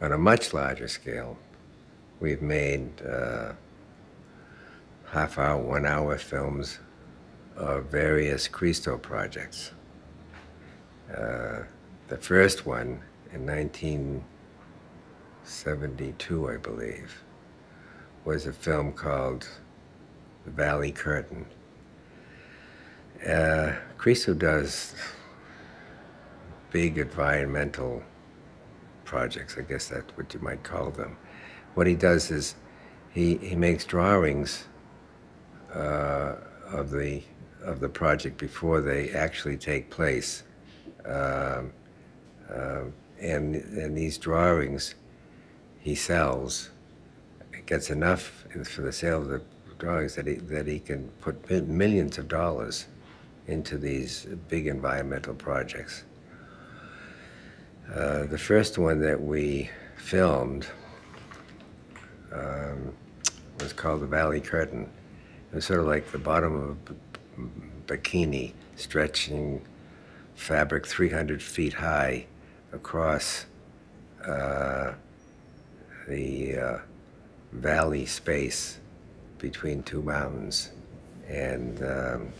on a much larger scale, we've made uh, half hour, one hour films of various Christo projects. Uh, the first one in 1972, I believe, was a film called The Valley Curtain. Uh, Christo does big environmental projects, I guess that's what you might call them. What he does is he, he makes drawings uh, of the of the project before they actually take place. Um, uh, and, and these drawings he sells, it gets enough for the sale of the drawings that he, that he can put millions of dollars into these big environmental projects. Uh, the first one that we filmed um, was called The Valley Curtain. It was sort of like the bottom of a bikini stretching fabric 300 feet high across uh, the uh, valley space between two mountains. And um,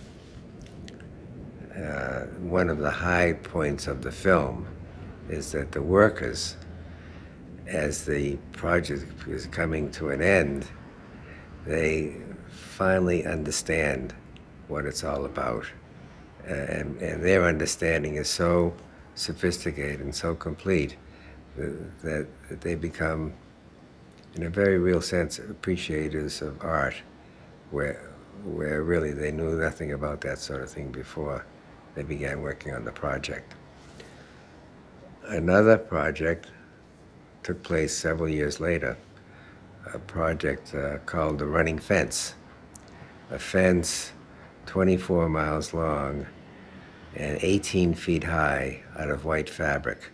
uh, one of the high points of the film is that the workers, as the project is coming to an end, they finally understand what it's all about. And, and their understanding is so sophisticated and so complete that, that they become, in a very real sense, appreciators of art, where, where really they knew nothing about that sort of thing before they began working on the project. Another project took place several years later, a project uh, called The Running Fence. A fence 24 miles long and 18 feet high out of white fabric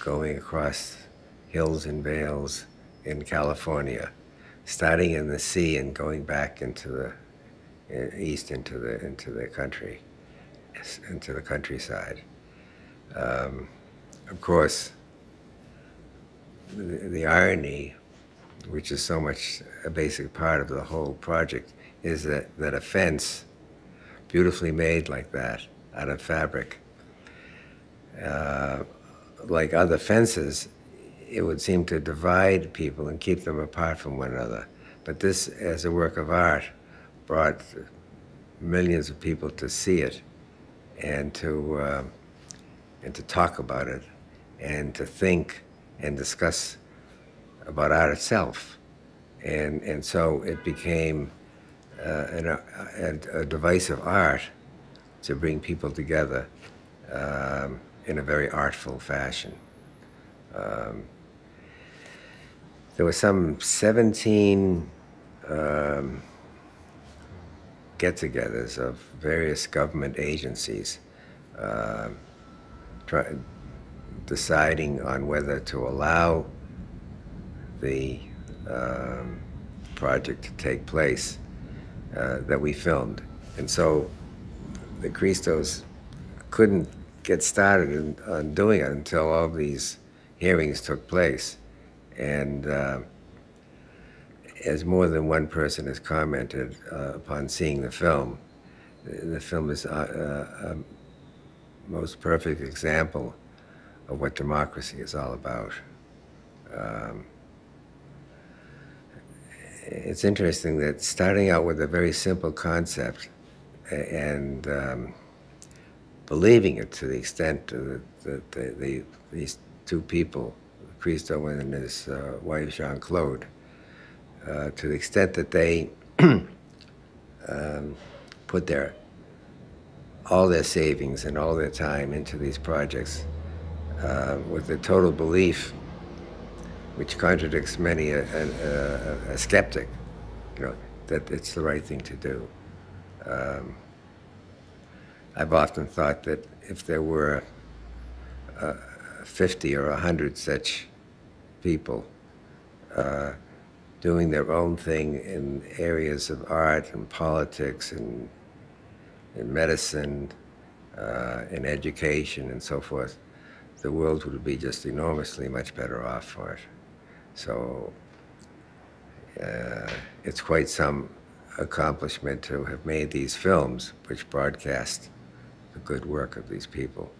going across hills and vales in California, starting in the sea and going back into the uh, east into the into the country, into the countryside. Um, of course, the, the, irony, which is so much a basic part of the whole project, is that, that a fence, beautifully made like that, out of fabric, uh, like other fences, it would seem to divide people and keep them apart from one another. But this, as a work of art, brought millions of people to see it and to, uh, and to talk about it and to think and discuss about art itself. And, and so it became uh, an, a, a, device of art to bring people together um, in a very artful fashion. Um, there were some 17 um, get togethers of various government agencies. Uh, try, deciding on whether to allow the um, project to take place uh, that we filmed. And so the Christos couldn't get started in, on doing it until all these hearings took place. And uh, as more than one person has commented uh, upon seeing the film, the, film is a, uh, a uh, most perfect example of what democracy is all about. Um, it's interesting that starting out with a very simple concept and um, believing it to the extent that the, the, the, these two people, Christo and his uh, wife Jean Claude, uh, to the extent that they um, put their all their savings and all their time into these projects uh, with a total belief, which contradicts many a, a, a, skeptic, you know, that it's the right thing to do. Um, I've often thought that if there were uh, 50 or 100 such people uh, doing their own thing in areas of art and politics and in medicine, uh, in education and so forth, the world would be just enormously much better off for it. So uh, it's quite some accomplishment to have made these films which broadcast the good work of these people.